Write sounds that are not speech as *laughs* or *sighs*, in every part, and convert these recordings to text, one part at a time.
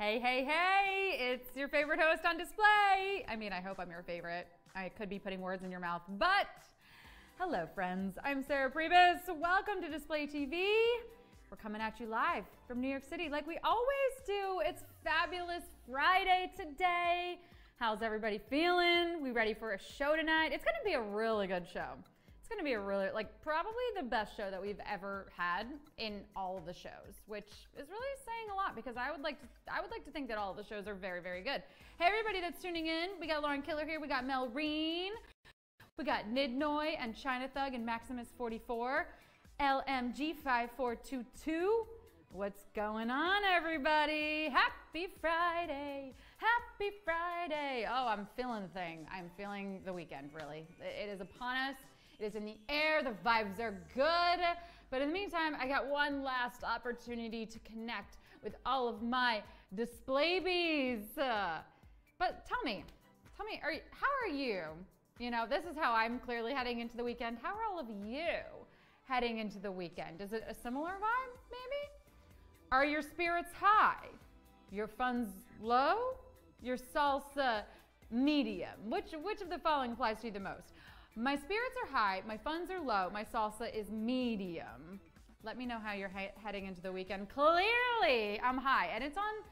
Hey, hey, hey, it's your favorite host on display. I mean, I hope I'm your favorite. I could be putting words in your mouth, but hello, friends. I'm Sarah Pribis. Welcome to Display TV. We're coming at you live from New York City like we always do. It's Fabulous Friday today. How's everybody feeling? We ready for a show tonight? It's gonna be a really good show to be a really, like, probably the best show that we've ever had in all of the shows, which is really saying a lot because I would like to, I would like to think that all of the shows are very, very good. Hey, everybody that's tuning in. We got Lauren Killer here. We got Mel Reen. We got Nidnoy and China Thug and Maximus 44. LMG 5422. What's going on, everybody? Happy Friday! Happy Friday! Oh, I'm feeling the thing. I'm feeling the weekend, really. It is upon us. It is in the air. The vibes are good. But in the meantime, I got one last opportunity to connect with all of my display bees. Uh, but tell me, tell me, are, how are you? You know, this is how I'm clearly heading into the weekend. How are all of you heading into the weekend? Is it a similar vibe, maybe? Are your spirits high? Your funds low? Your salsa medium? Which, which of the following applies to you the most? My spirits are high, my funds are low, my salsa is medium. Let me know how you're he heading into the weekend. Clearly, I'm high, and it's on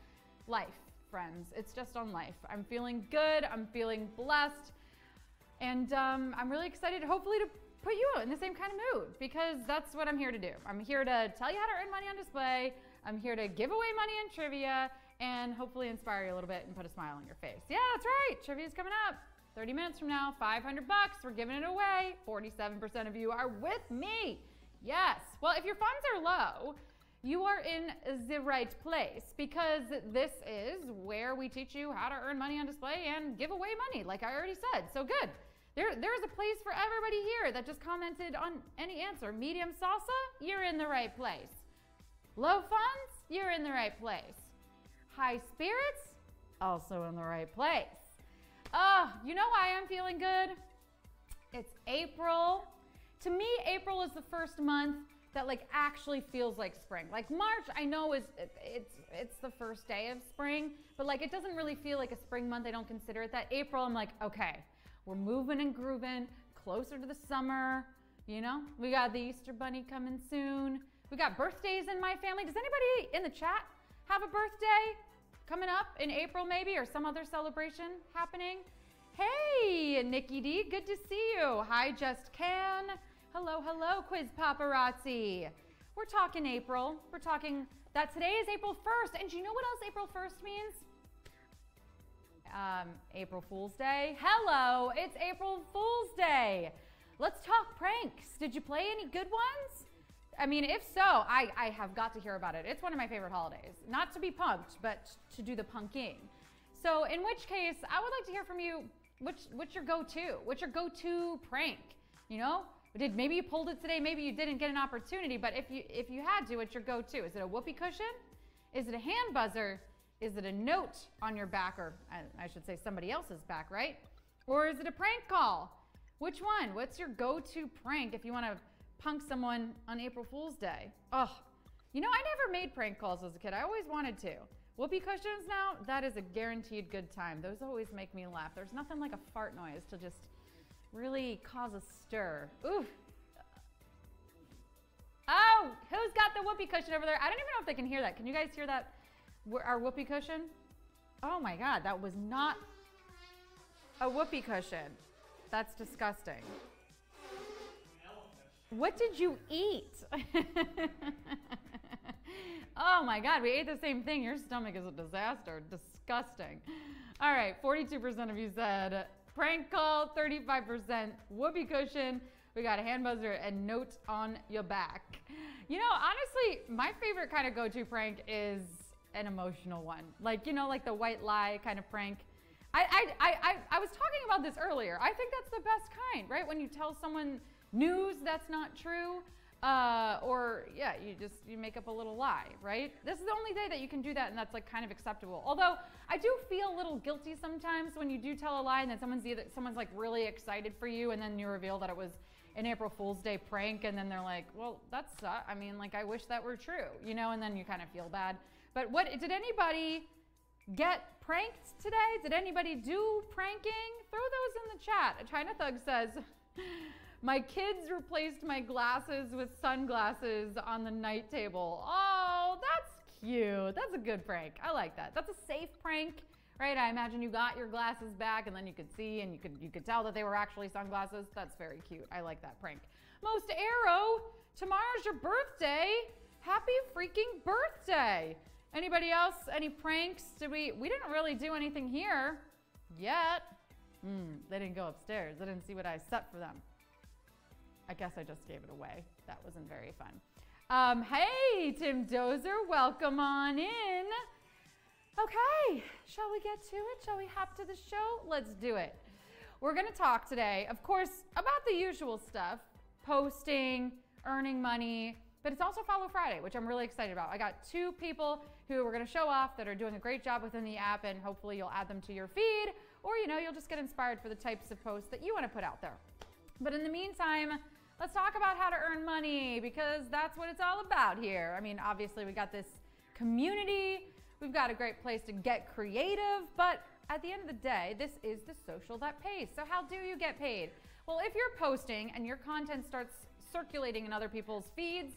life, friends. It's just on life. I'm feeling good, I'm feeling blessed, and um, I'm really excited, hopefully, to put you in the same kind of mood because that's what I'm here to do. I'm here to tell you how to earn money on display. I'm here to give away money in trivia and hopefully inspire you a little bit and put a smile on your face. Yeah, that's right. Trivia's coming up. 30 minutes from now, 500 bucks, we're giving it away. 47% of you are with me. Yes. Well, if your funds are low, you are in the right place because this is where we teach you how to earn money on display and give away money, like I already said. So good. There, there's a place for everybody here that just commented on any answer. Medium salsa, you're in the right place. Low funds, you're in the right place. High spirits, also in the right place. Oh, you know why I'm feeling good? It's April. To me, April is the first month that like actually feels like spring. Like March, I know is it's it's the first day of spring, but like it doesn't really feel like a spring month. I don't consider it that. April, I'm like, okay, we're moving and grooving closer to the summer. You know, we got the Easter Bunny coming soon. We got birthdays in my family. Does anybody in the chat have a birthday? Coming up in April maybe or some other celebration happening. Hey, Nikki D, good to see you. Hi, Just Can. Hello, hello, Quiz Paparazzi. We're talking April. We're talking that today is April 1st. And do you know what else April 1st means? Um, April Fool's Day. Hello, it's April Fool's Day. Let's talk pranks. Did you play any good ones? I mean, if so, I, I have got to hear about it. It's one of my favorite holidays. Not to be punked, but to do the punking. So in which case, I would like to hear from you, which, what's your go-to? What's your go-to prank? You know, did maybe you pulled it today, maybe you didn't get an opportunity, but if you if you had to, what's your go-to? Is it a whoopee cushion? Is it a hand buzzer? Is it a note on your back, or I, I should say somebody else's back, right? Or is it a prank call? Which one? What's your go-to prank if you want to punk someone on April Fool's Day. Oh, you know, I never made prank calls as a kid. I always wanted to. Whoopee cushions now, that is a guaranteed good time. Those always make me laugh. There's nothing like a fart noise to just really cause a stir. Ooh. Oh, who's got the whoopee cushion over there? I don't even know if they can hear that. Can you guys hear that? Our whoopee cushion? Oh my God, that was not a whoopee cushion. That's disgusting. What did you eat? oh my God, we ate the same thing. Your stomach is a disaster. Disgusting. All right, 42% of you said prank call, 35% whoopee cushion. We got a hand buzzer and note on your back. You know, honestly, my favorite kind of go-to prank is an emotional one. Like, you know, like the white lie kind of prank. I, I, I, I was talking about this earlier. I think that's the best kind, right? When you tell someone news that's not true, uh, or yeah, you just you make up a little lie, right? This is the only day that you can do that, and that's like kind of acceptable. Although I do feel a little guilty sometimes when you do tell a lie, and then someone's either someone's like really excited for you, and then you reveal that it was an April Fool's Day prank, and then they're like, well, that's I mean, like I wish that were true, you know, and then you kind of feel bad. But what did anybody get pranked today? Did anybody do pranking? Throw those in the chat. A China Thug says, my kids replaced my glasses with sunglasses on the night table. Oh, that's cute. That's a good prank. I like that. That's a safe prank, right? I imagine you got your glasses back and then you could see and you could you could tell that they were actually sunglasses. That's very cute. I like that prank. Most Arrow, tomorrow's your birthday. Happy freaking birthday. Anybody else? Any pranks? Did we we didn't really do anything here yet. Hmm, they didn't go upstairs. They didn't see what I set for them. I guess I just gave it away. That wasn't very fun. Um, hey, Tim Dozer, welcome on in. Okay, shall we get to it? Shall we hop to the show? Let's do it. We're to talk today, of course, about the usual stuff posting, earning money, but it's also Follow Friday, which I'm really excited about. I got two people who we're to show off that are doing a great job within the app, and hopefully you'll add them to your feed, or you know, you'll just get inspired for the types of posts that you want to put out there. But in the meantime, let's talk about how to earn money because that's what it's all about here. I mean, obviously, we got this community, we've got a great place to get creative, but at the end of the day, this is the social that pays. So, how do you get paid? Well, if you're posting and your content starts circulating in other people's feeds,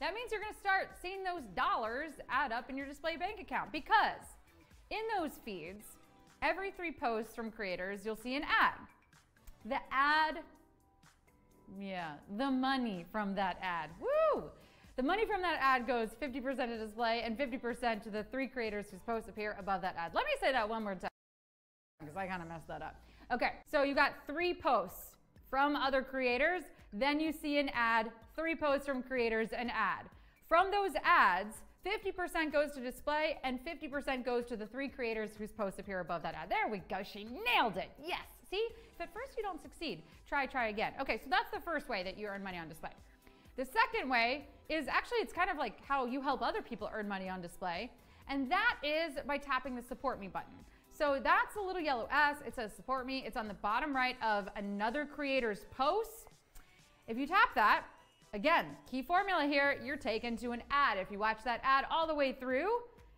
that means you're going to start seeing those dollars add up in your display bank account because in those feeds, every three posts from creators, you'll see an ad. The ad yeah, the money from that ad. Woo! The money from that ad goes 50% to display and 50% to the three creators whose posts appear above that ad. Let me say that one more time because I kind of messed that up. Okay, so you got three posts from other creators, then you see an ad, three posts from creators, an ad. From those ads, 50% goes to display and 50% goes to the three creators whose posts appear above that ad. There we go. She nailed it. Yes. See, at first you don't succeed, try, try again. Okay, so that's the first way that you earn money on display. The second way is actually, it's kind of like how you help other people earn money on display, and that is by tapping the support me button. So that's a little yellow S. It says support me. It's on the bottom right of another creator's post. If you tap that, again, key formula here, you're taken to an ad. If you watch that ad all the way through,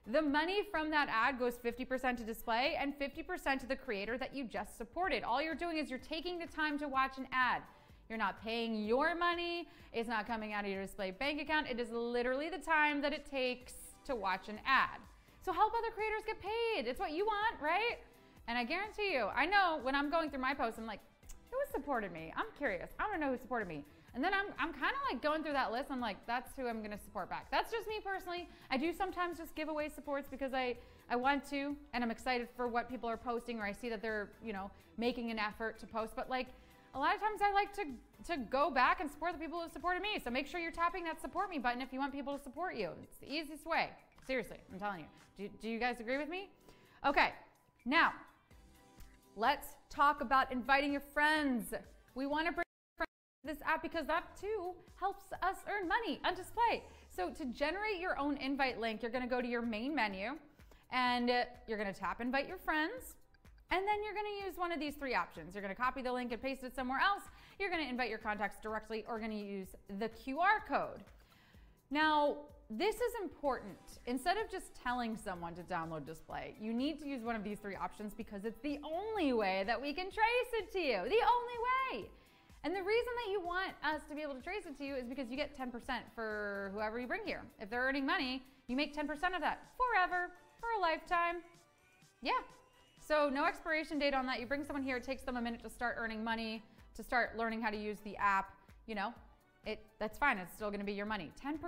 the money from that ad goes 50% to display and 50% to the creator that you just supported. All you're doing is you're taking the time to watch an ad. You're not paying your money. It's not coming out of your display bank account. It is literally the time that it takes to watch an ad. So help other creators get paid. It's what you want, right? And I guarantee you, I know when I'm going through my posts, I'm like, who supported me? I'm curious. I want to know who supported me. And then I'm, I'm kind of like going through that list. I'm like, that's who I'm going to support back. That's just me personally. I do sometimes just give away supports because I, I want to, and I'm excited for what people are posting, or I see that they're, you know, making an effort to post. But like, a lot of times I like to, to go back and support the people who supported me. So make sure you're tapping that support me button if you want people to support you. It's the easiest way. Seriously, I'm telling you. Do, do you guys agree with me? Okay, now let's talk about inviting your friends. We want to bring this app because that too helps us earn money on display. So to generate your own invite link, you're gonna go to your main menu and you're gonna tap invite your friends. And then you're gonna use one of these three options. You're gonna copy the link and paste it somewhere else. You're gonna invite your contacts directly or gonna use the QR code. Now, this is important. Instead of just telling someone to download display, you need to use one of these three options because it's the only way that we can trace it to you. The only way. And the reason that you want us to be able to trace it to you is because you get 10% for whoever you bring here. If they're earning money, you make 10% of that forever, for a lifetime. Yeah. So no expiration date on that. You bring someone here, it takes them a minute to start earning money, to start learning how to use the app, you know, it that's fine. It's still going to be your money. 10%.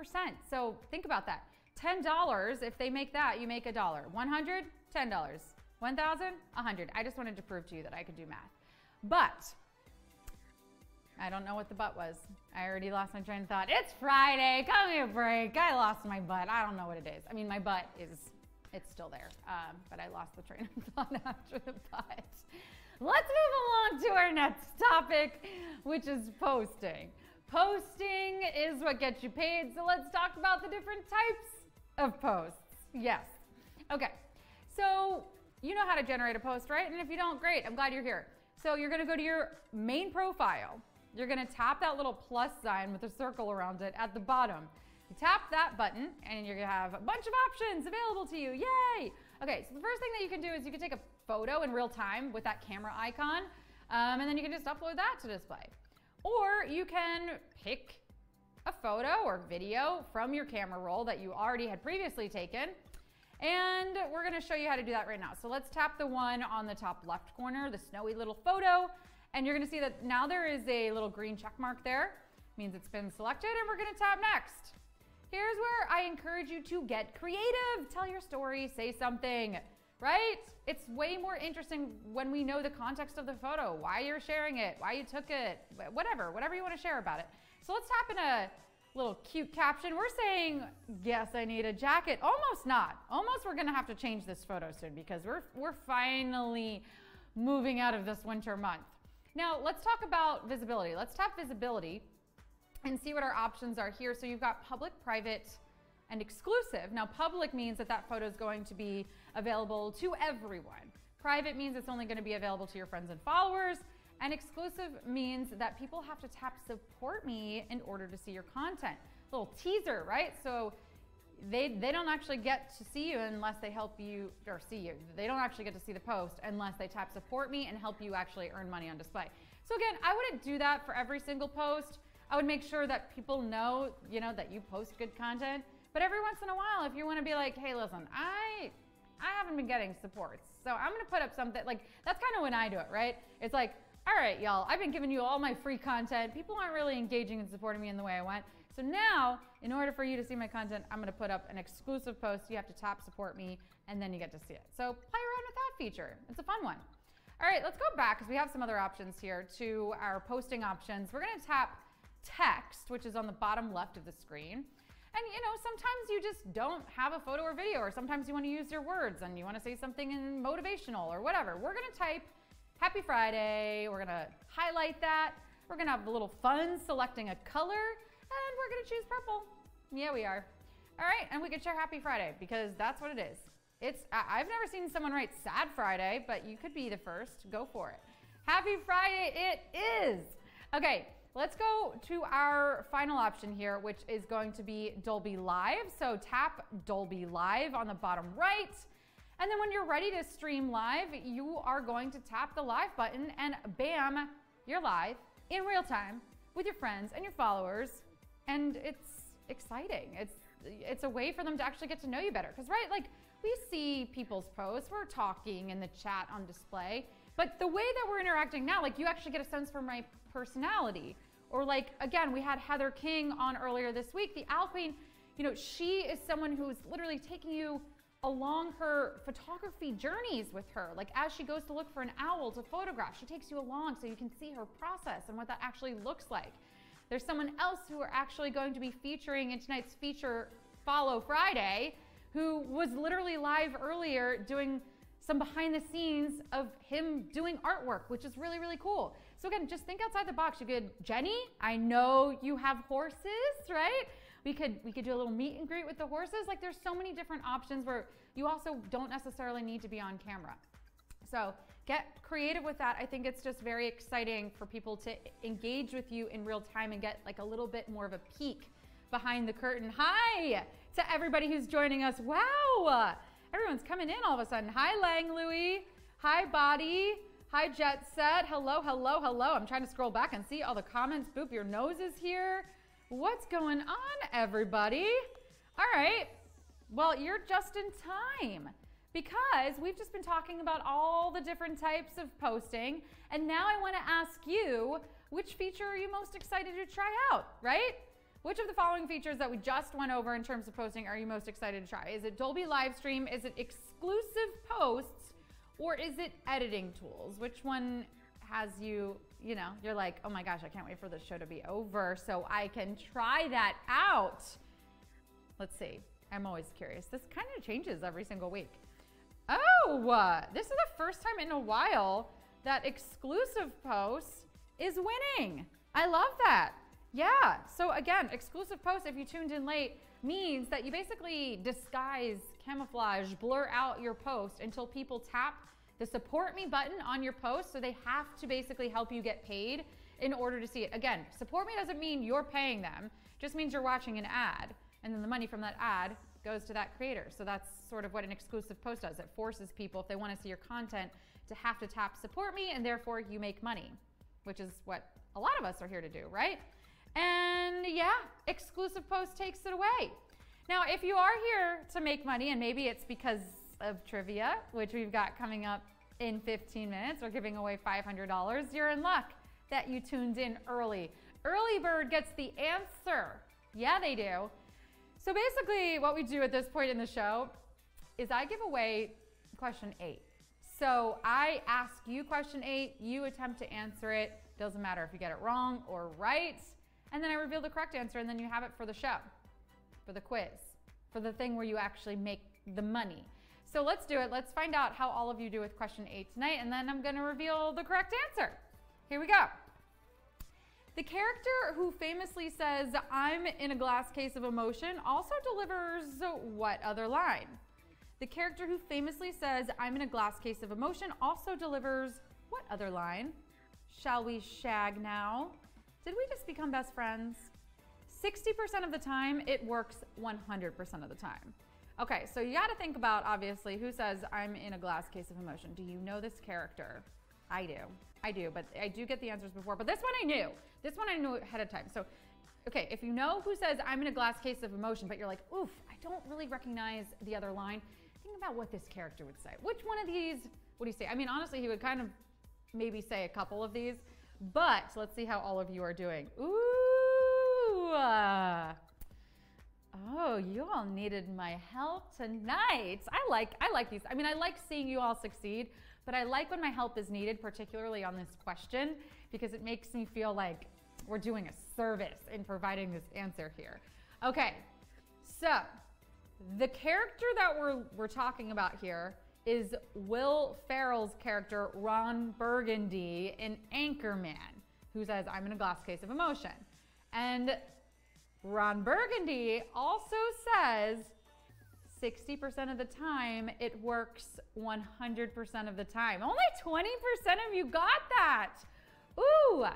So think about that. $10, if they make that, you make a dollar. 100, $10. 1,000, 100. I just wanted to prove to you that I could do math. But I don't know what the butt was. I already lost my train of thought. It's Friday. Call me a break. I lost my butt. I don't know what it is. I mean, my butt is, it's still there. Um, but I lost the train of *laughs* thought after the butt. Let's move along to our next topic, which is posting. Posting is what gets you paid. So let's talk about the different types of posts. Yes. Okay. So you know how to generate a post, right? And if you don't, great. I'm glad you're here. So you're going to go to your main profile you're gonna tap that little plus sign with a circle around it at the bottom. You tap that button and you're gonna have a bunch of options available to you. Yay! Okay, so the first thing that you can do is you can take a photo in real time with that camera icon, um, and then you can just upload that to display. Or you can pick a photo or video from your camera roll that you already had previously taken. And we're gonna show you how to do that right now. So let's tap the one on the top left corner, the snowy little photo. And you're gonna see that now there is a little green check mark there. Means it's been selected and we're gonna tap next. Here's where I encourage you to get creative. Tell your story, say something, right? It's way more interesting when we know the context of the photo, why you're sharing it, why you took it, whatever, whatever you wanna share about it. So let's tap in a little cute caption. We're saying, yes, I need a jacket. Almost not. Almost we're gonna have to change this photo soon because we're, we're finally moving out of this winter month. Now let's talk about visibility. Let's tap visibility and see what our options are here. So you've got public, private, and exclusive. Now public means that that photo is going to be available to everyone. Private means it's only gonna be available to your friends and followers. And exclusive means that people have to tap support me in order to see your content. Little teaser, right? So they, they don't actually get to see you unless they help you or see you. They don't actually get to see the post unless they tap support me and help you actually earn money on display. So again, I wouldn't do that for every single post. I would make sure that people know, you know, that you post good content. But every once in a while, if you want to be like, hey, listen, I I haven't been getting supports. So I'm gonna put up something like that's kind of when I do it, right? It's like all right, y'all, I've been giving you all my free content. People aren't really engaging and supporting me in the way I want. So now, in order for you to see my content, I'm gonna put up an exclusive post. You have to tap support me, and then you get to see it. So play around with that feature. It's a fun one. All right, let's go back because we have some other options here to our posting options. We're gonna tap text, which is on the bottom left of the screen. And you know, sometimes you just don't have a photo or video, or sometimes you wanna use your words and you wanna say something in motivational or whatever. We're gonna type Happy Friday. We're gonna highlight that. We're gonna have a little fun selecting a color and we're gonna choose purple. Yeah, we are. All right, and we could share Happy Friday because that's what it is. It's, I've never seen someone write Sad Friday, but you could be the first. Go for it. Happy Friday it is. Okay, let's go to our final option here, which is going to be Dolby Live. So tap Dolby Live on the bottom right. And then when you're ready to stream live, you are going to tap the live button and bam, you're live in real time with your friends and your followers. And it's exciting. It's it's a way for them to actually get to know you better. Because right, like we see people's posts, we're talking in the chat on display. But the way that we're interacting now, like you actually get a sense for my personality. Or like again, we had Heather King on earlier this week, the Queen. You know, she is someone who's literally taking you along her photography journeys with her. Like as she goes to look for an owl to photograph, she takes you along so you can see her process and what that actually looks like. There's someone else who we're actually going to be featuring in tonight's feature Follow Friday, who was literally live earlier doing some behind the scenes of him doing artwork, which is really, really cool. So again, just think outside the box. You could, Jenny, I know you have horses, right? We could we could do a little meet and greet with the horses. Like there's so many different options where you also don't necessarily need to be on camera. So get creative with that. I think it's just very exciting for people to engage with you in real time and get like a little bit more of a peek behind the curtain. Hi to everybody who's joining us. Wow, everyone's coming in all of a sudden. Hi Lang Louie. Hi Body. Hi Jet Set. Hello, hello, hello. I'm trying to scroll back and see all the comments. Boop, your nose is here. What's going on, everybody? All right. Well, you're just in time because we've just been talking about all the different types of posting. And now I want to ask you which feature are you most excited to try out, right? Which of the following features that we just went over in terms of posting are you most excited to try? Is it Dolby Livestream? Is it exclusive posts? Or is it editing tools? Which one has you, you know, you're like, oh my gosh, I can't wait for the show to be over so I can try that out. Let's see. I'm always curious. This kind of changes every single week. Oh, uh, this is the first time in a while that exclusive post is winning. I love that. Yeah. So again, exclusive post, if you tuned in late, means that you basically disguise, camouflage, blur out your post until people tap the support me button on your post. So they have to basically help you get paid in order to see it. Again, support me doesn't mean you're paying them, just means you're watching an ad. And then the money from that ad goes to that creator. So that's sort of what an exclusive post does. It forces people, if they want to see your content, to have to tap support me, and therefore you make money, which is what a lot of us are here to do, right? And yeah, exclusive post takes it away. Now, if you are here to make money, and maybe it's because of trivia, which we've got coming up in 15 minutes, we're giving away $500, you're in luck that you tuned in early. Early bird gets the answer. Yeah, they do. So basically, what we do at this point in the show is I give away question eight. So I ask you question eight, you attempt to answer it. Doesn't matter if you get it wrong or right. And then I reveal the correct answer, and then you have it for the show, for the quiz, for the thing where you actually make the money. So let's do it. Let's find out how all of you do with question eight tonight, and then I'm to reveal the correct answer. Here we go. The character who famously says, I'm in a glass case of emotion, also delivers what other line? The character who famously says, I'm in a glass case of emotion, also delivers what other line? Shall we shag now? Did we just become best friends? 60% of the time, it works 100% of the time. Okay, so you gotta think about obviously who says, I'm in a glass case of emotion. Do you know this character? I do. I do, but I do get the answers before. But this one I knew. This one I knew ahead of time. So, okay, if you know who says, I'm in a glass case of emotion, but you're like, oof, I don't really recognize the other line, think about what this character would say. Which one of these would he say? I mean, honestly, he would kind of maybe say a couple of these, but let's see how all of you are doing. Ooh. Uh, oh, you all needed my help tonight. I like I like these. I mean, I like seeing you all succeed, but I like when my help is needed, particularly on this question, because it makes me feel like we're doing a service in providing this answer here. Okay, so the character that we're, we're talking about here is Will Ferrell's character, Ron Burgundy, in Anchorman, who says, I'm in a glass case of emotion. And Ron Burgundy also says 60% of the time, it works 100% of the time. Only 20% of you got that. Ooh.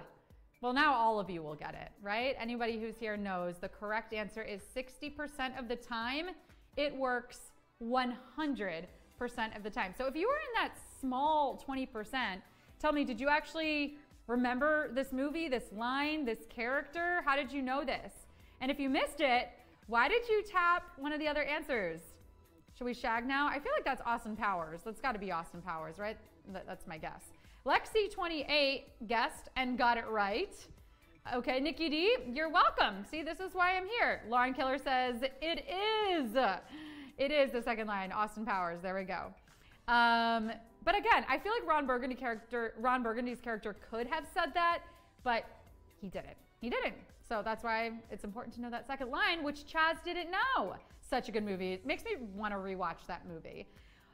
Well, now all of you will get it, right? Anybody who's here knows the correct answer is 60% of the time, it works 100% of the time. So if you were in that small 20%, tell me, did you actually remember this movie, this line, this character? How did you know this? And if you missed it, why did you tap one of the other answers? Should we shag now? I feel like that's Austin Powers. That's got to be Austin Powers, right? That's my guess. Lexi28 guessed and got it right. Okay, Nikki D, you're welcome. See, this is why I'm here. Lauren Killer says it is. It is the second line, Austin Powers. There we go. Um, but again, I feel like Ron Burgundy character, Ron Burgundy's character could have said that, but he didn't. He didn't. So that's why it's important to know that second line, which Chaz didn't know. Such a good movie. It makes me want to rewatch that movie.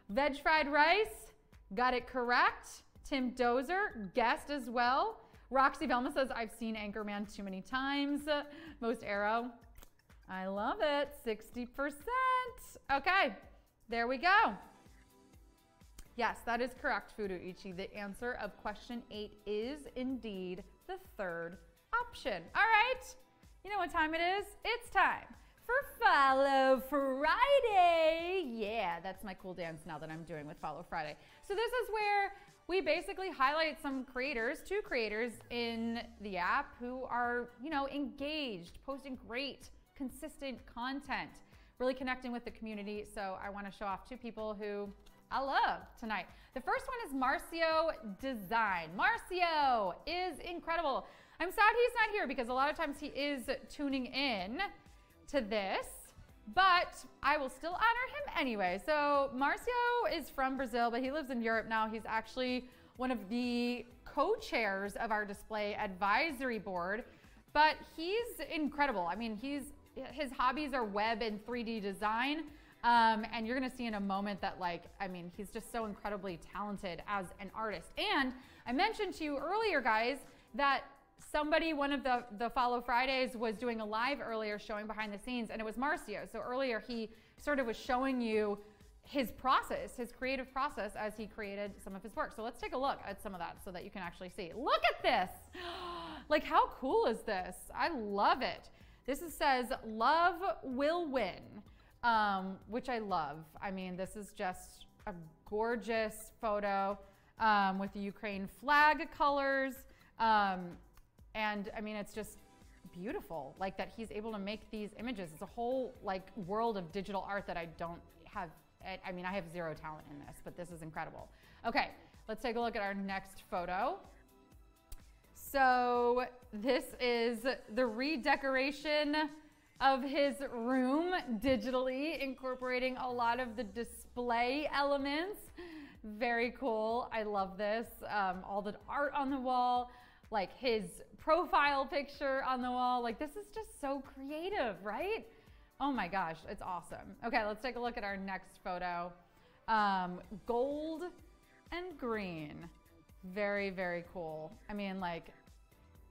Veg fried rice, got it correct. Tim Dozer guessed as well. Roxy Velma says, I've seen Anchorman too many times. *laughs* Most Arrow. I love it. 60%. Okay, there we go. Yes, that is correct, Furuichi. The answer of question eight is indeed the third option. All right, you know what time it is? It's time for Follow Friday. Yeah, that's my cool dance now that I'm doing with Follow Friday. So this is where we basically highlight some creators, two creators in the app who are, you know, engaged, posting great, consistent content, really connecting with the community. So I want to show off two people who I love tonight. The first one is Marcio Design. Marcio is incredible. I'm sad he's not here because a lot of times he is tuning in to this, but I will still honor him anyway. So Marcio is from Brazil, but he lives in Europe now. He's actually one of the co-chairs of our display advisory board, but he's incredible. I mean, he's his hobbies are web and 3D design. Um, and you're gonna see in a moment that like, I mean, he's just so incredibly talented as an artist. And I mentioned to you earlier, guys, that somebody, one of the, the Follow Fridays was doing a live earlier showing behind the scenes and it was Marcio. So earlier he sort of was showing you his process, his creative process as he created some of his work. So let's take a look at some of that so that you can actually see. Look at this. *gasps* like how cool is this? I love it. This is, says, love will win. um, which I love. I mean, this is just a gorgeous photo um, with the Ukraine flag colors. Um, and I mean, it's just beautiful. Like that he's able to make these images. It's a whole like world of digital art that I don't have. I mean, I have zero talent in this, but this is incredible. Okay, let's take a look at our next photo. So this is the redecoration of his room digitally, incorporating a lot of the display elements. Very cool. I love this. Um, all the art on the wall, like his profile picture on the wall. Like this is just so creative, right? Oh my gosh, it's awesome. Okay, let's take a look at our next photo. Um, gold and green. Very, very cool. I mean, like,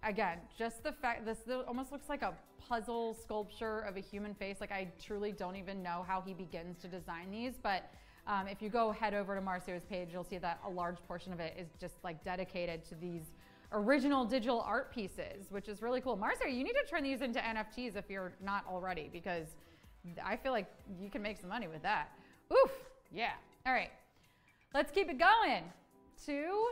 again, just the fact this almost looks like a puzzle sculpture of a human face. Like, I truly don't even know how he begins to design these, but um, if you go head over to Marcio's page, you'll see that a large portion of it is just like dedicated to these original digital art pieces, which is really cool. Marcio, you need to turn these into NFTs if you're not already, because I feel like you can make some money with that. Oof, yeah. All right, let's keep it going to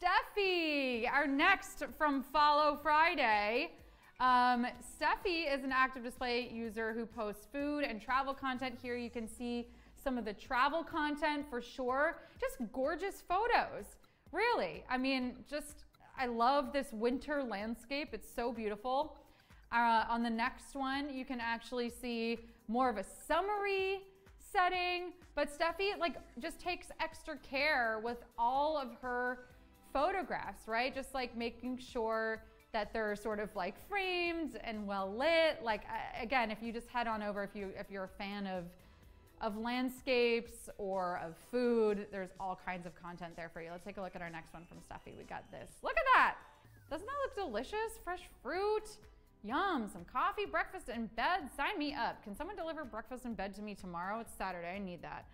Steffi, our next from Follow Friday. Um, Steffi is an active display user who posts food and travel content. Here you can see some of the travel content for sure. Just gorgeous photos, really. I mean, just, I love this winter landscape. It's so beautiful. Uh, on the next one, you can actually see more of a summery setting, but Steffi like just takes extra care with all of her photographs, right? Just like making sure that they're sort of like framed and well lit. Like again, if you just head on over, if you if you're a fan of of landscapes or of food. There's all kinds of content there for you. Let's take a look at our next one from Steffi. We got this. Look at that. Doesn't that look delicious? Fresh fruit. Yum, some coffee, breakfast in bed. Sign me up. Can someone deliver breakfast in bed to me tomorrow? It's Saturday. I need that.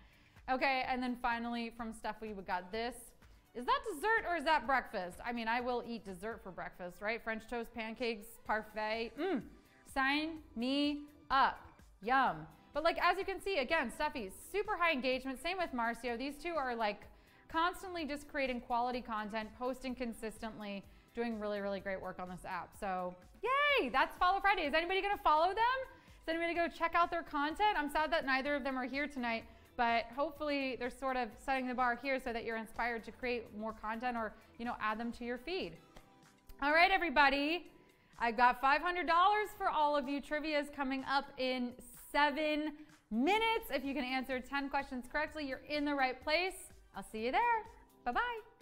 Okay, and then finally from Steffi, we got this. Is that dessert or is that breakfast? I mean, I will eat dessert for breakfast, right? French toast, pancakes, parfait. Mmm. Sign me up. Yum. But like, as you can see, again, Steffi, super high engagement. Same with Marcio. These two are like constantly just creating quality content, posting consistently, doing really, really great work on this app. So yay, that's Follow Friday. Is anybody gonna follow them? Is anybody gonna go check out their content? I'm sad that neither of them are here tonight, but hopefully they're sort of setting the bar here so that you're inspired to create more content or, you know, add them to your feed. All right, everybody. I've got $500 for all of you. Trivia is coming up in seven minutes. If you can answer 10 questions correctly, you're in the right place. I'll see you there. Bye bye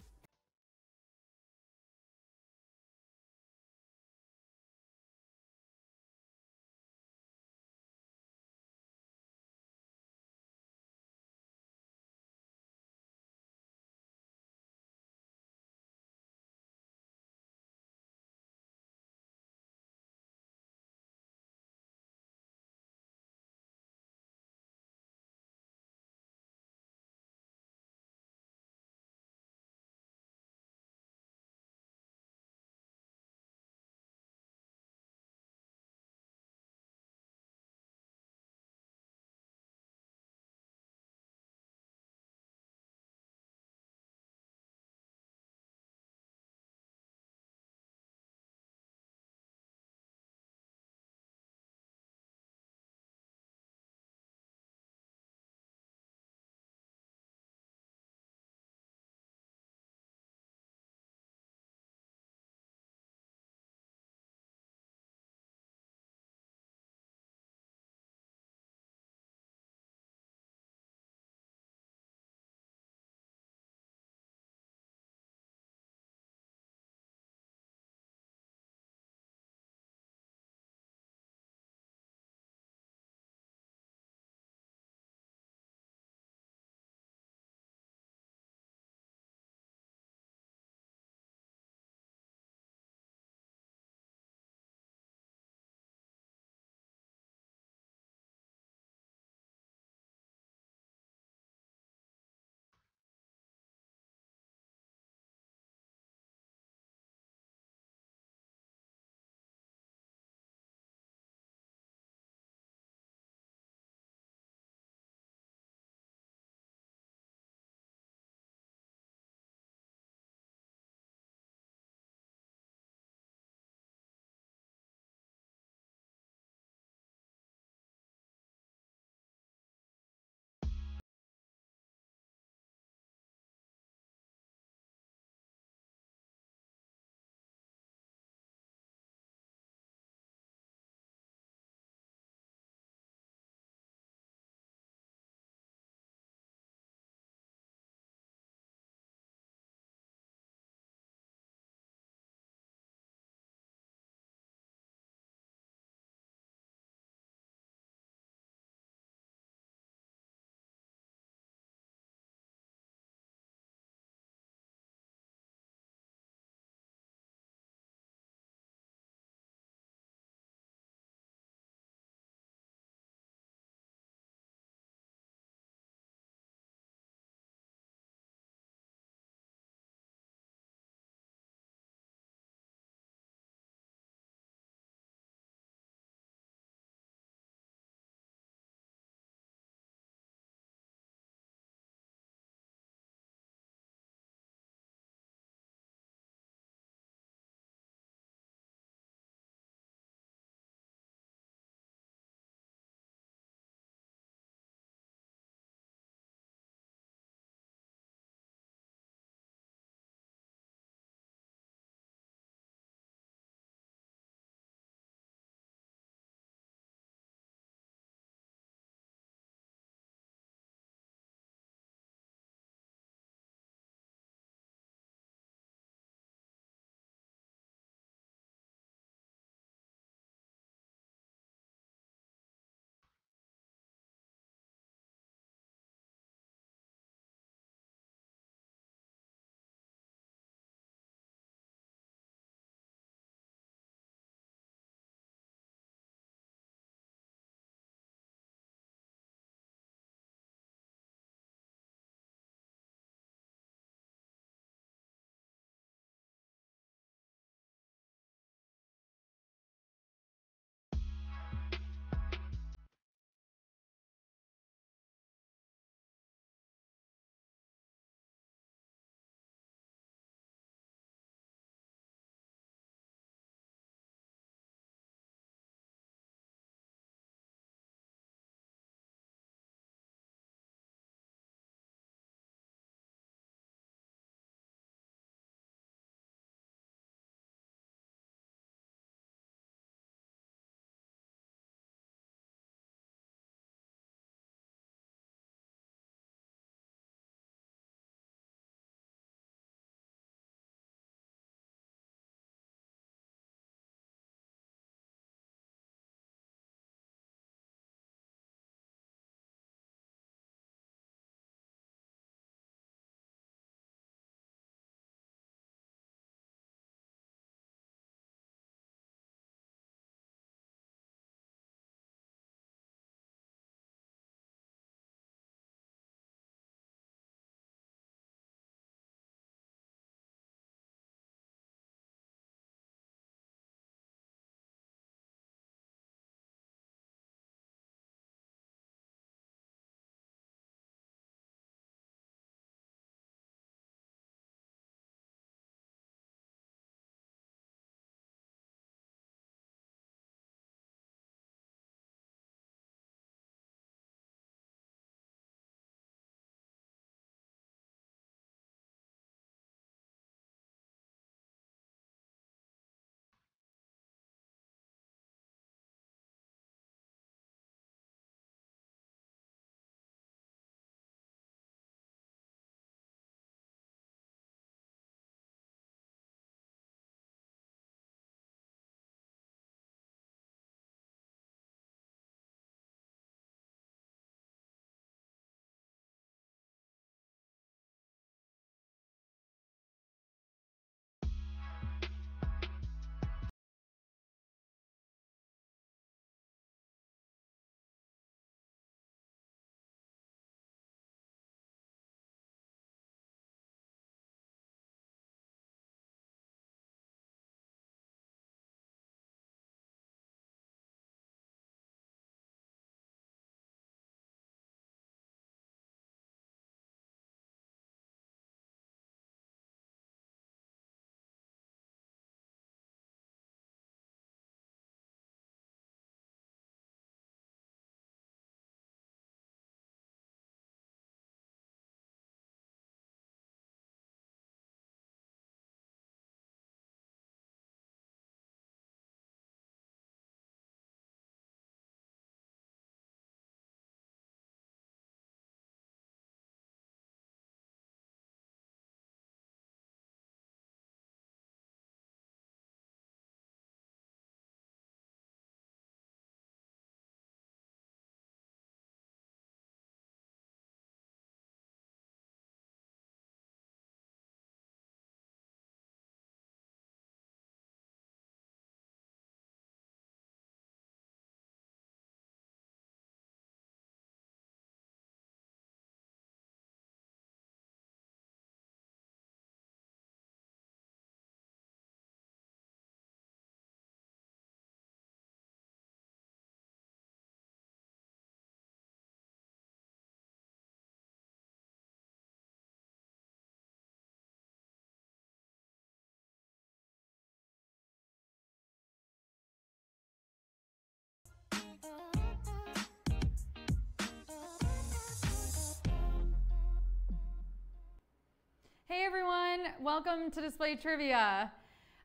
Hey everyone, welcome to Display Trivia.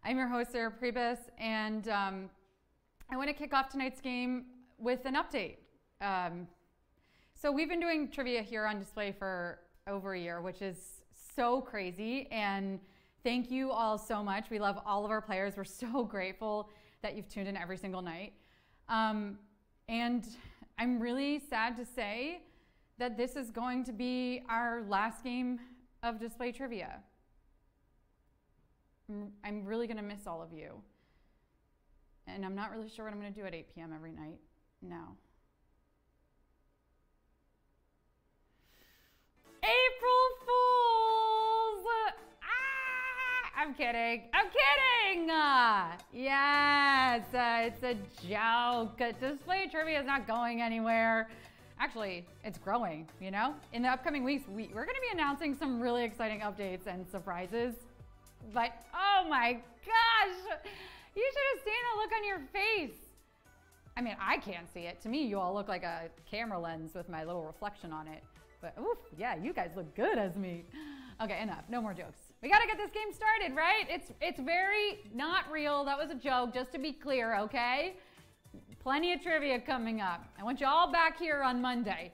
I'm your host Sarah Pribis, and um, I want to kick off tonight's game with an update. Um, so we've been doing trivia here on display for over a year, which is so crazy. And thank you all so much. We love all of our players. We're so *laughs* grateful that you've tuned in every single night. Um, and I'm really sad to say that this is going to be our last game of display trivia. I'm really going to miss all of you. And I'm not really sure what I'm going to do at 8 p.m. every night. No. April Fools! I'm kidding. I'm kidding! Uh, yes, uh, it's a joke. Display trivia is not going anywhere. Actually, it's growing, you know? In the upcoming weeks, we, we're going to be announcing some really exciting updates and surprises. But, oh my gosh! You should have seen the look on your face. I mean, I can't see it. To me, you all look like a camera lens with my little reflection on it. But oof, yeah, you guys look good as me. Okay, enough. No more jokes. We gotta get this game started, right? It's it's very not real. That was a joke, just to be clear, okay? Plenty of trivia coming up. I want you all back here on Monday.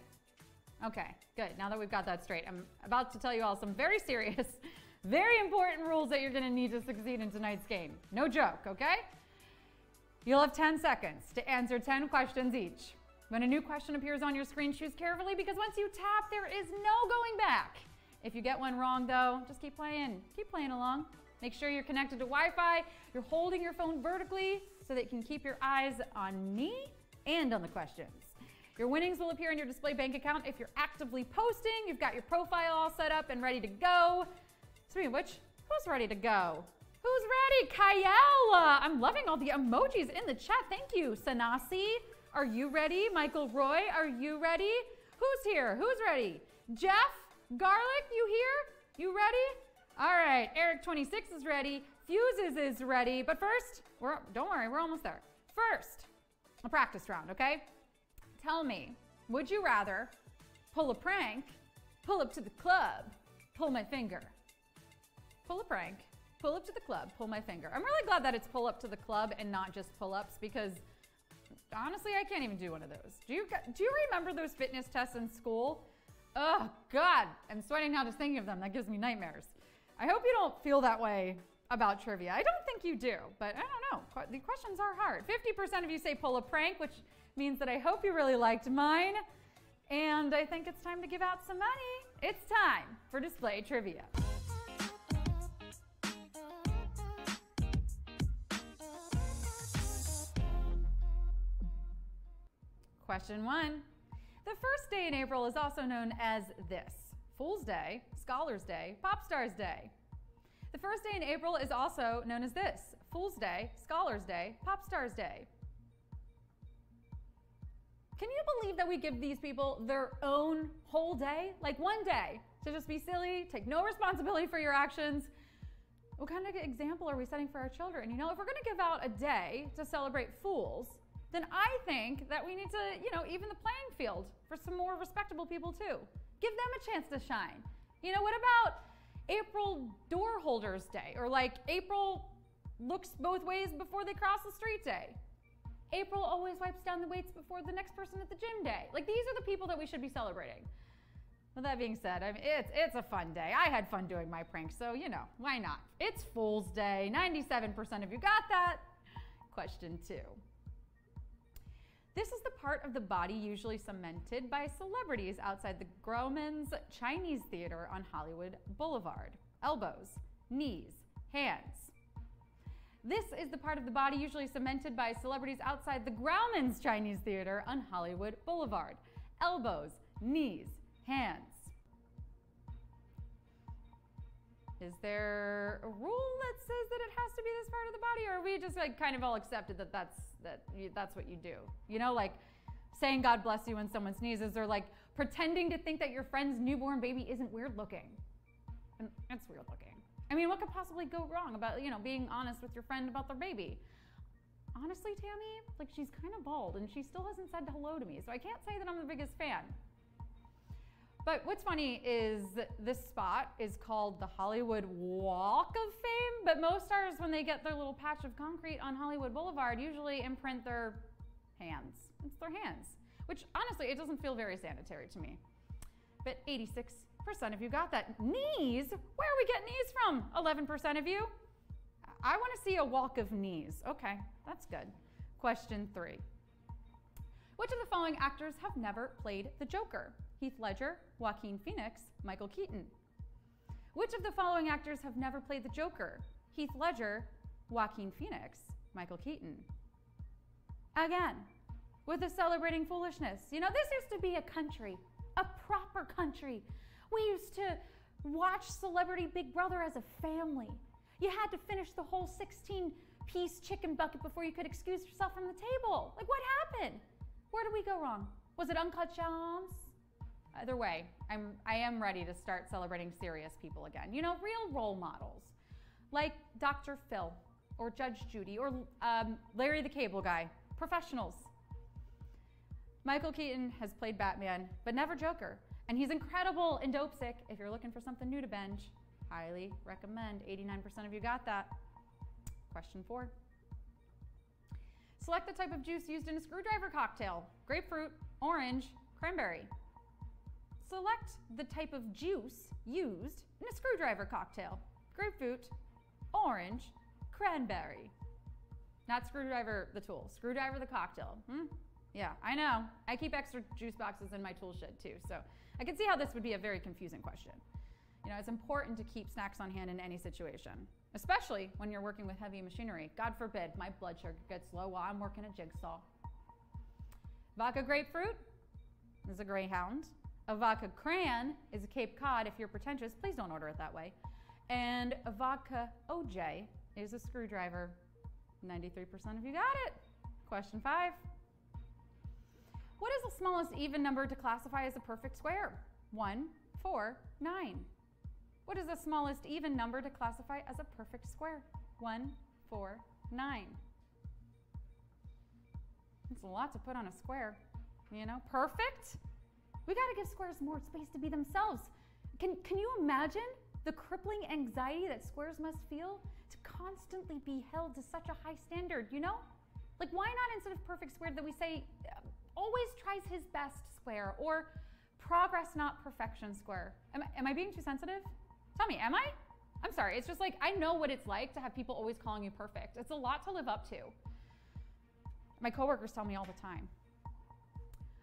Okay, good. Now that we've got that straight, I'm about to tell you all some very serious, *laughs* very important rules that you're gonna need to succeed in tonight's game. No joke, okay? You'll have 10 seconds to answer 10 questions each. When a new question appears on your screen, choose carefully because once you tap, there is no going back. If you get one wrong though, just keep playing. Keep playing along. Make sure you're connected to Wi-Fi. You're holding your phone vertically so that you can keep your eyes on me and on the questions. Your winnings will appear in your display bank account if you're actively posting, you've got your profile all set up and ready to go. Speaking of which, who's ready to go? Who's ready? Kayala! I'm loving all the emojis in the chat. Thank you, Sanasi. Are you ready? Michael Roy, are you ready? Who's here? Who's ready? Jeff Garlic, you here? You ready? All right, Eric26 is ready. Fuses is ready. But first, we're, don't worry, we're almost there. First, a practice round, okay? Tell me, would you rather pull a prank, pull up to the club, pull my finger? Pull a prank, pull up to the club, pull my finger. I'm really glad that it's pull up to the club and not just pull ups because honestly, I can't even do one of those. Do you, do you remember those fitness tests in school? Oh, God, I'm sweating now just thinking of them. That gives me nightmares. I hope you don't feel that way about trivia. I don't think you do, but I don't know. The questions are hard. 50% of you say pull a prank, which means that I hope you really liked mine. And I think it's time to give out some money. It's time for display trivia. Question one. The first day in April is also known as this Fool's Day, Scholar's Day, Pop Stars Day. The first day in April is also known as this Fool's Day, Scholar's Day, Pop Stars Day. Can you believe that we give these people their own whole day? Like one day to just be silly, take no responsibility for your actions? What kind of example are we setting for our children? You know, if we're to give out a day to celebrate fools, then I think that we need to, you know, even the playing field for some more respectable people too. Give them a chance to shine. You know, what about April door holders day or like April looks both ways before they cross the street day? April always wipes down the weights before the next person at the gym day. Like these are the people that we should be celebrating. With that being said, I mean, it's it's a fun day. I had fun doing my prank, so you know why not? It's Fool's Day. 97% of you got that. Question two. This is the part of the body usually cemented by celebrities outside the Grauman's Chinese Theater on Hollywood Boulevard. Elbows, knees, hands. This is the part of the body usually cemented by celebrities outside the Grauman's Chinese Theater on Hollywood Boulevard. Elbows, knees, hands. Is there a rule that says that it has to be this part of the body, or are we just like kind of all accepted that that's that you, that's what you do? You know, like saying God bless you when someone sneezes, or like pretending to think that your friend's newborn baby isn't weird looking. And it's weird looking. I mean, what could possibly go wrong about you know being honest with your friend about their baby? Honestly, Tammy, like she's kind of bald and she still hasn't said hello to me, so I can't say that I'm the biggest fan. But what's funny is this spot is called the Hollywood Walk of Fame, but most stars, when they get their little patch of concrete on Hollywood Boulevard, usually imprint their hands. It's their hands, which honestly, it doesn't feel very sanitary to me. But 86% of you got that. Knees? Where are we getting knees from? 11% of you? I want to see a walk of knees. Okay, that's good. Question three. Which of the following actors have never played the Joker? Heath Ledger, Joaquin Phoenix, Michael Keaton. Which of the following actors have never played the Joker? Heath Ledger, Joaquin Phoenix, Michael Keaton. Again, with the celebrating foolishness. You know, this used to be a country, a proper country. We used to watch Celebrity Big Brother as a family. You had to finish the whole 16 piece chicken bucket before you could excuse yourself from the table. Like, what happened? Where did we go wrong? Was it Uncut Gems? Either way, I'm, I am ready to start celebrating serious people again. You know, real role models like Dr. Phil or Judge Judy or um, Larry the Cable Guy, professionals. Michael Keaton has played Batman, but never Joker. And he's incredible in Dope Sick. if you're looking for something new to binge. Highly recommend. 89% of you got that. Question four. Select the type of juice used in a screwdriver cocktail grapefruit, orange, cranberry. Select the type of juice used in a screwdriver cocktail grapefruit, orange, cranberry. Not screwdriver the tool, screwdriver the cocktail. Hmm? Yeah, I know. I keep extra juice boxes in my tool shed too, so I can see how this would be a very confusing question. You know, it's important to keep snacks on hand in any situation, especially when you're working with heavy machinery. God forbid my blood sugar gets low while I'm working a jigsaw. Vodka grapefruit is a greyhound. A vodka cran is a Cape Cod. If you're pretentious, please don't order it that way. And a vodka OJ is a screwdriver. 93% of you got it. Question five. What is the smallest even number to classify as a perfect square? 1, 4, 9. What is the smallest even number to classify as a perfect square? 1, 4, 9. It's a lot to put on a square. You know, perfect? We got to give squares more space to be themselves. Can, can you imagine the crippling anxiety that squares must feel to constantly be held to such a high standard, you know? Like, why not instead of perfect square that we say uh, always tries his best square or progress, not perfection square? Am am I being too sensitive? Tell me, am I? I'm sorry. It's just like I know what it's like to have people always calling you perfect. It's a lot to live up to. My coworkers tell me all the time.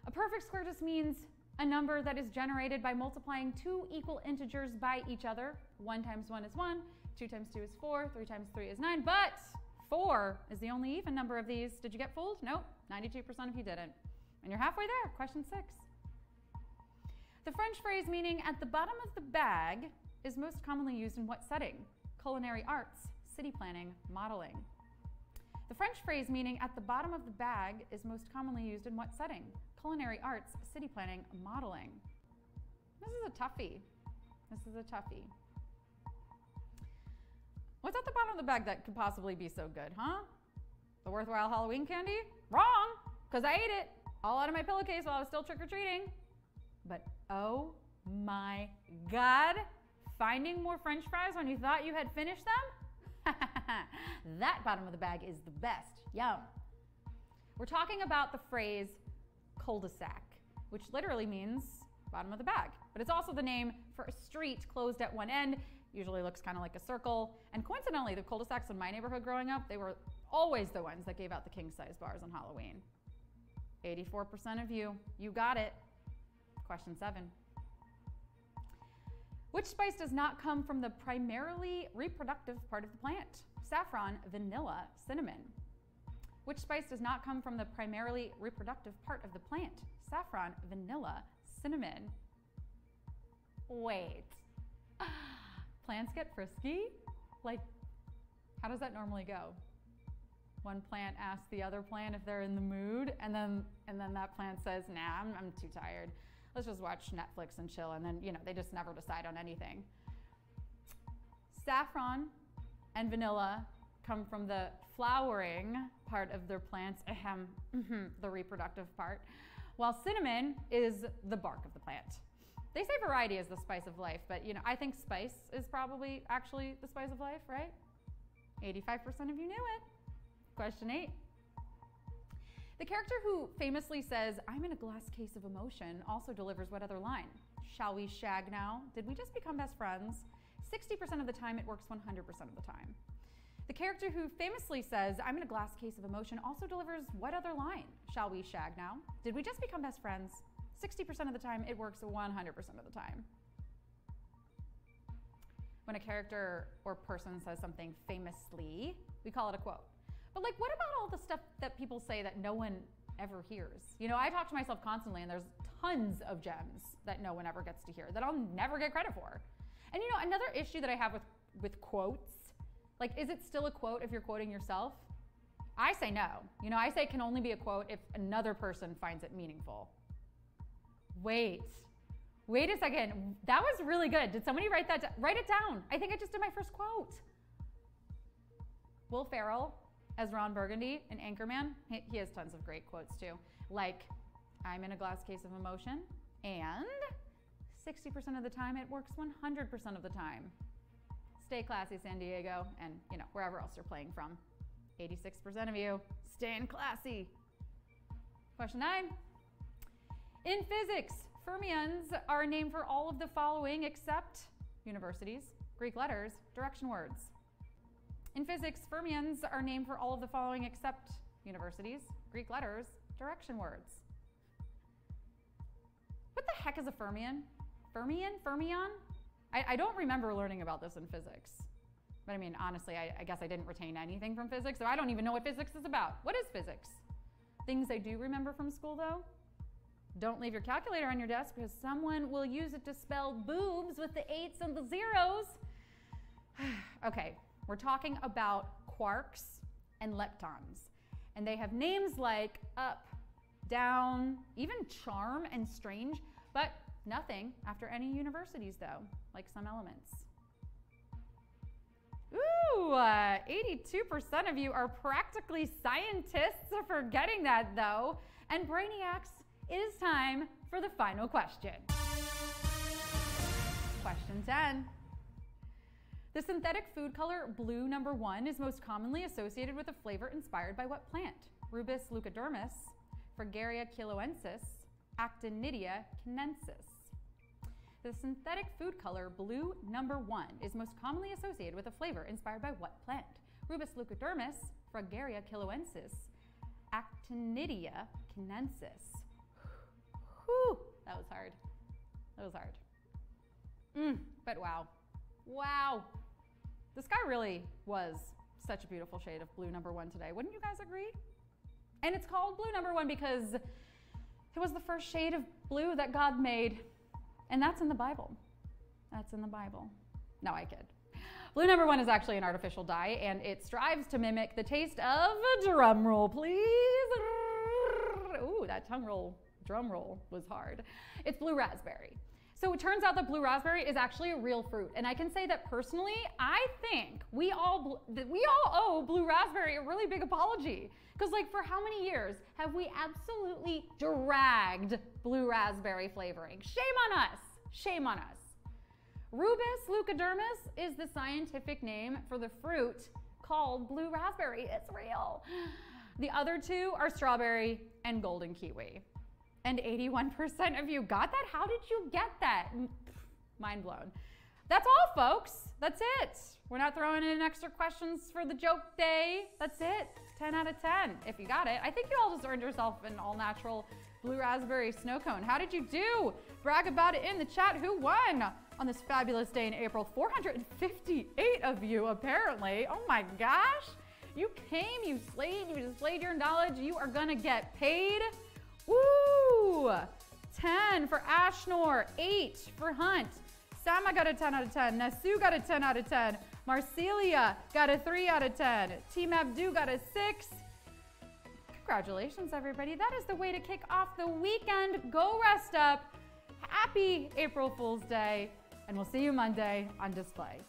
A perfect square just means a number that is generated by multiplying two equal integers by each other. 1 times 1 is 1, 2 times 2 is 4, 3 times 3 is 9, but 4 is the only even number of these. Did you get fooled? Nope, 92% of you didn't. And you're halfway there. Question 6. The French phrase meaning at the bottom of the bag is most commonly used in what setting? Culinary arts, city planning, modeling. The French phrase meaning at the bottom of the bag is most commonly used in what setting? Culinary arts, city planning, modeling. This is a toughie. This is a toughie. What's at the bottom of the bag that could possibly be so good, huh? The worthwhile Halloween candy? Wrong, because I ate it all out of my pillowcase while I was still trick or treating. But oh my God, finding more french fries when you thought you had finished them? *laughs* that bottom of the bag is the best. Yum. We're talking about the phrase cul-de-sac, which literally means bottom of the bag. But it's also the name for a street closed at one end, usually looks kind of like a circle. And coincidentally, the cul-de-sacs in my neighborhood growing up, they were always the ones that gave out the king-size bars on Halloween. 84% of you, you got it. Question seven. Which spice does not come from the primarily reproductive part of the plant? Saffron, vanilla, cinnamon. Which spice does not come from the primarily reproductive part of the plant? Saffron, vanilla, cinnamon. Wait. *sighs* Plants get frisky? Like, how does that normally go? One plant asks the other plant if they're in the mood, and then and then that plant says, "Nah, I'm, I'm too tired. Let's just watch Netflix and chill." And then you know they just never decide on anything. Saffron and vanilla come from the flowering part of their plants, ahem, mm-hmm, the reproductive part, while cinnamon is the bark of the plant. They say variety is the spice of life, but you know, I think spice is probably actually the spice of life, right? 85% of you knew it. Question eight. The character who famously says, I'm in a glass case of emotion, also delivers what other line? Shall we shag now? Did we just become best friends? 60% of the time, it works 100% of the time. The character who famously says, I'm in a glass case of emotion, also delivers what other line? Shall we shag now? Did we just become best friends? 60% of the time, it works 100% of the time. When a character or person says something famously, we call it a quote. But like, what about all the stuff that people say that no one ever hears? You know, I talk to myself constantly, and there's tons of gems that no one ever gets to hear that I'll never get credit for. And you know, another issue that I have with with quotes, like, is it still a quote if you're quoting yourself? I say no. You know, I say it can only be a quote if another person finds it meaningful. Wait, wait a second. That was really good. Did somebody write that? Da- write it down. I think I just did my first quote. Will Ferrell as Ron Burgundy in Anchorman. He, he has tons of great quotes too, like "I'm in a glass case of emotion," and 60% of the time it works 100% of the time. Stay classy, San Diego, and you know wherever else you're playing from. 86% of you staying classy. Question nine. In physics, fermions are named for all of the following except universities, Greek letters, direction words. In physics, fermions are named for all of the following except universities, Greek letters, direction words. What the heck is a fermion? Fermion? Fermion? I, I don't remember learning about this in physics. But I mean, honestly, I, I guess I didn't retain anything from physics, so I don't even know what physics is about. What is physics? Things I do remember from school, though don't leave your calculator on your desk because someone will use it to spell boobs with the eights and the zeros. *sighs* okay, we're talking about quarks and leptons. And they have names like up, down, even charm and strange, but nothing after any universities, though, like some elements. Ooh, 82% uh, of you are practically scientists for getting that, though. And brainiacs it is time for the final question. Question 10. The synthetic food color blue number one is most commonly associated with a flavor inspired by what plant? Rubus leucodermis, Fragaria chiloensis, Actinidia chinensis. The synthetic food color blue number one is most commonly associated with a flavor inspired by what plant? Rubus leucodermis, Fragaria chiloensis, Actinidia chinensis. Whew, that was hard. That was hard. Mm, but wow. Wow. The sky really was such a beautiful shade of blue number one today. Wouldn't you guys agree? And it's called blue number one because it was the first shade of blue that God made. And that's in the Bible. That's in the Bible. No, I kid. Blue number one is actually an artificial dye, and it strives to mimic the taste of a drum roll, please. Ooh, that tongue roll drum roll was hard. It's blue raspberry. So it turns out that blue raspberry is actually a real fruit. And I can say that personally, I think we all we all owe blue raspberry a really big apology. Because like for how many years have we absolutely dragged blue raspberry flavoring? Shame on us. Shame on us. Rubus leucodermis is the scientific name for the fruit called blue raspberry. It's real. The other two are strawberry and golden kiwi and 81% of you got that? How did you get that? Mind blown. That's all, folks. That's it. We're not throwing in extra questions for the joke day. That's it. 10 out of 10 if you got it. I think you all just earned yourself an all natural blue raspberry snow cone. How did you do? Brag about it in the chat. Who won on this fabulous day in April? 458 of you, apparently. Oh my gosh. You came, you slayed, you displayed your knowledge. You are to get paid. Woo! 10 for Ashnor, 8 for Hunt. Sama got a 10 out of 10. Nasu got a 10 out of 10. Marcelia got a 3 out of 10. Team Abdu got a 6. Congratulations, everybody. That is the way to kick off the weekend. Go rest up. Happy April Fool's Day. And we'll see you Monday on display.